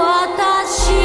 cotas